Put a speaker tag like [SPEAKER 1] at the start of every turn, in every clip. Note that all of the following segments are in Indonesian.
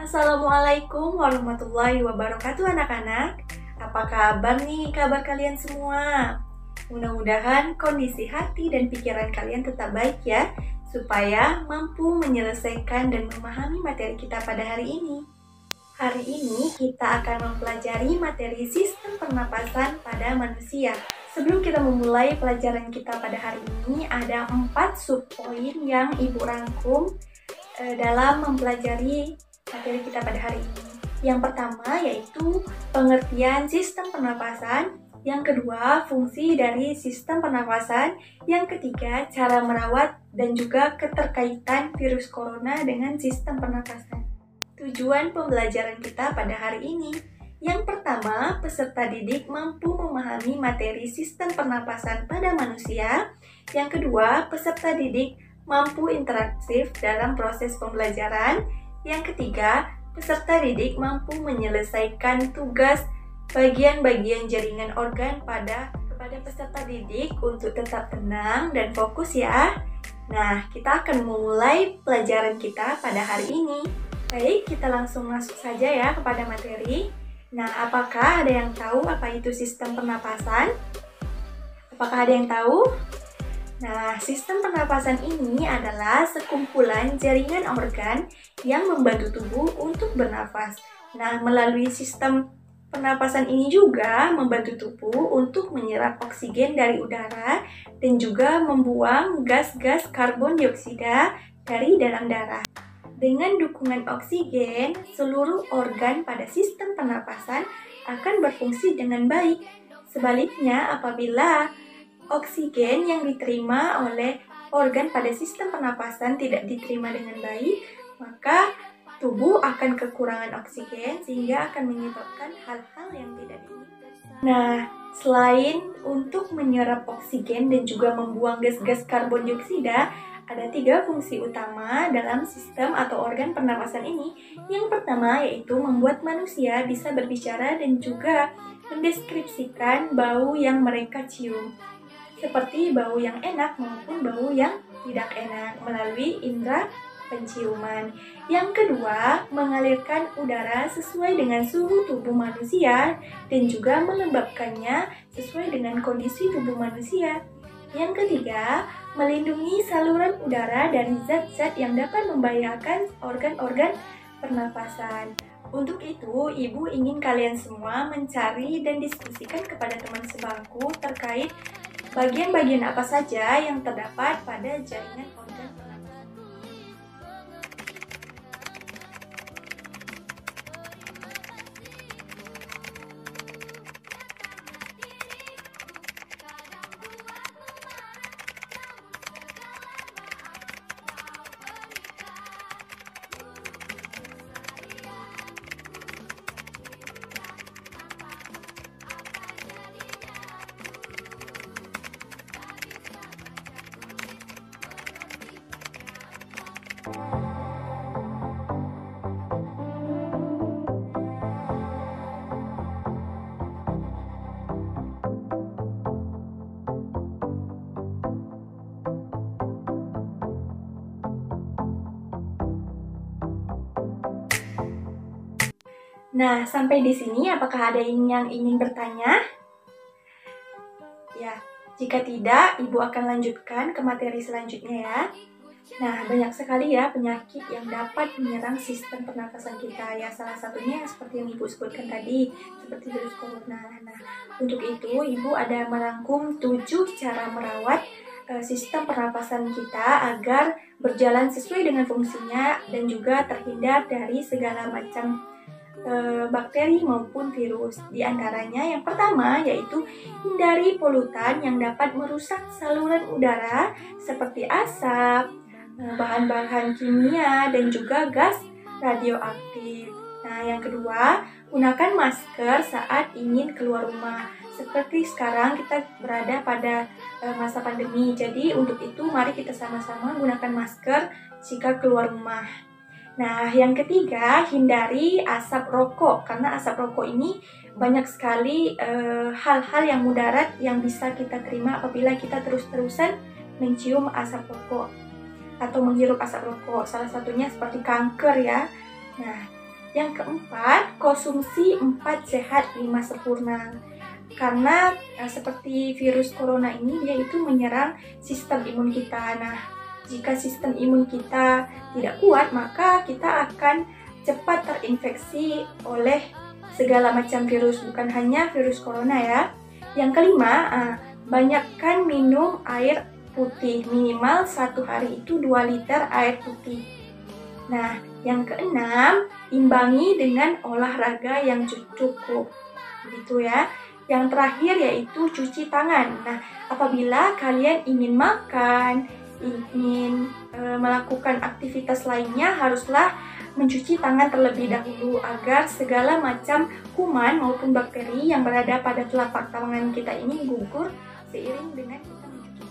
[SPEAKER 1] Assalamualaikum warahmatullahi wabarakatuh anak-anak. Apa kabar nih kabar kalian semua? Mudah-mudahan kondisi hati dan pikiran kalian tetap baik ya Supaya mampu menyelesaikan dan memahami materi kita pada hari ini. Hari ini kita akan mempelajari materi sistem pernapasan pada manusia. Sebelum kita memulai pelajaran kita pada hari ini, ada empat subpoin yang Ibu rangkum e, dalam mempelajari materi kita pada hari ini. Yang pertama yaitu pengertian sistem pernapasan, yang kedua fungsi dari sistem pernapasan, yang ketiga cara merawat dan juga keterkaitan virus corona dengan sistem pernapasan. Tujuan pembelajaran kita pada hari ini yang pertama, peserta didik mampu memahami materi sistem pernapasan pada manusia. Yang kedua, peserta didik mampu interaktif dalam proses pembelajaran. Yang ketiga, peserta didik mampu menyelesaikan tugas bagian-bagian jaringan organ pada kepada peserta didik untuk tetap tenang dan fokus ya. Nah, kita akan memulai pelajaran kita pada hari ini. Baik, kita langsung masuk saja ya kepada materi. Nah, apakah ada yang tahu apa itu sistem pernapasan? Apakah ada yang tahu? Nah, sistem pernapasan ini adalah sekumpulan jaringan organ yang membantu tubuh untuk bernafas. Nah, melalui sistem pernapasan ini juga membantu tubuh untuk menyerap oksigen dari udara dan juga membuang gas-gas karbon dioksida dari dalam darah. Dengan dukungan oksigen, seluruh organ pada sistem pernapasan akan berfungsi dengan baik. Sebaliknya, apabila oksigen yang diterima oleh organ pada sistem pernapasan tidak diterima dengan baik, maka tubuh akan kekurangan oksigen sehingga akan menyebabkan hal-hal yang tidak diinginkan. Nah, selain untuk menyerap oksigen dan juga membuang gas-gas karbon dioksida, ada tiga fungsi utama dalam sistem atau organ pernapasan ini. Yang pertama yaitu membuat manusia bisa berbicara dan juga mendeskripsikan bau yang mereka cium. Seperti bau yang enak maupun bau yang tidak enak melalui indera penciuman. Yang kedua, mengalirkan udara sesuai dengan suhu tubuh manusia dan juga melembabkannya sesuai dengan kondisi tubuh manusia. Yang ketiga, melindungi saluran udara dari zat-zat yang dapat membahayakan organ-organ pernapasan. Untuk itu, Ibu ingin kalian semua mencari dan diskusikan kepada teman sebangku terkait bagian-bagian apa saja yang terdapat pada jaringan organ Nah, sampai di sini apakah ada yang ingin bertanya? Ya, jika tidak, Ibu akan lanjutkan ke materi selanjutnya ya. Nah, banyak sekali ya penyakit yang dapat menyerang sistem pernafasan kita. Ya, salah satunya seperti yang Ibu sebutkan tadi, seperti virus corona. Nah, untuk itu Ibu ada merangkum tujuh cara merawat eh, sistem pernapasan kita agar berjalan sesuai dengan fungsinya dan juga terhindar dari segala macam e, bakteri maupun virus. Di antaranya yang pertama yaitu hindari polutan yang dapat merusak saluran udara seperti asap, eh, bahan-bahan kimia dan juga gas radioaktif. Nah, yang kedua, gunakan masker saat ingin keluar rumah. Seperti sekarang kita berada pada e, masa pandemi. Jadi, untuk itu mari kita sama-sama gunakan masker jika keluar rumah. Nah, yang ketiga, hindari asap rokok karena asap rokok ini banyak sekali eh, hal-hal uh, yang mudarat yang bisa kita terima apabila kita terus-terusan mencium asap rokok atau menghirup asap rokok. Salah satunya seperti kanker ya. Nah, Yang keempat, konsumsi 4 sehat 5 sempurna. Karena eh, seperti virus corona ini dia itu menyerang sistem imun kita. Nah, jika sistem imun kita tidak kuat, maka kita akan cepat terinfeksi oleh segala macam virus, bukan hanya virus corona ya. Yang kelima, uh, banyakkan minum air putih minimal satu hari itu 2 liter air putih. Nah, yang keenam, imbangi dengan olahraga yang cukup. Gitu ya. Yang terakhir yaitu cuci tangan. Nah, apabila kalian ingin makan, ingin e, melakukan aktivitas lainnya, haruslah mencuci tangan terlebih dahulu agar segala macam kuman maupun bakteri yang berada pada telapak tangan kita ini gugur seiring dengan kita mencuci.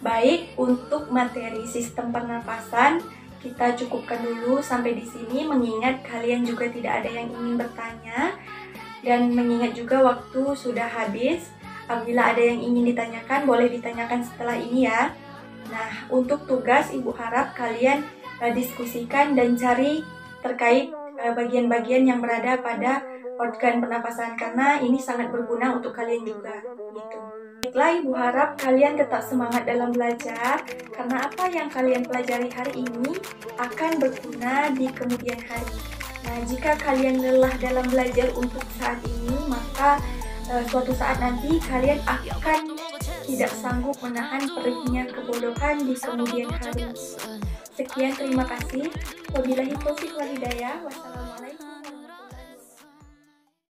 [SPEAKER 1] Baik, untuk materi sistem pernapasan kita cukupkan dulu sampai di sini mengingat kalian juga tidak ada yang ingin bertanya dan mengingat juga waktu sudah habis. Apabila ada yang ingin ditanyakan, boleh ditanyakan setelah ini ya. Nah, untuk tugas Ibu harap kalian uh, diskusikan dan cari terkait eh, bagian-bagian yang berada pada organ pernapasan karena ini sangat berguna untuk kalian juga gitu. Baiklah Ibu harap kalian tetap semangat dalam belajar karena apa yang kalian pelajari hari ini akan berguna di kemudian hari. Nah, jika kalian lelah dalam belajar untuk saat ini, maka uh, suatu saat nanti kalian akan tidak sanggup menahan perihnya kebodohan di kemudian hari. Sekian, terima kasih. Wabillahi taufiq walhidayah. Wassalamualaikum